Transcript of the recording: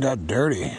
got dirty.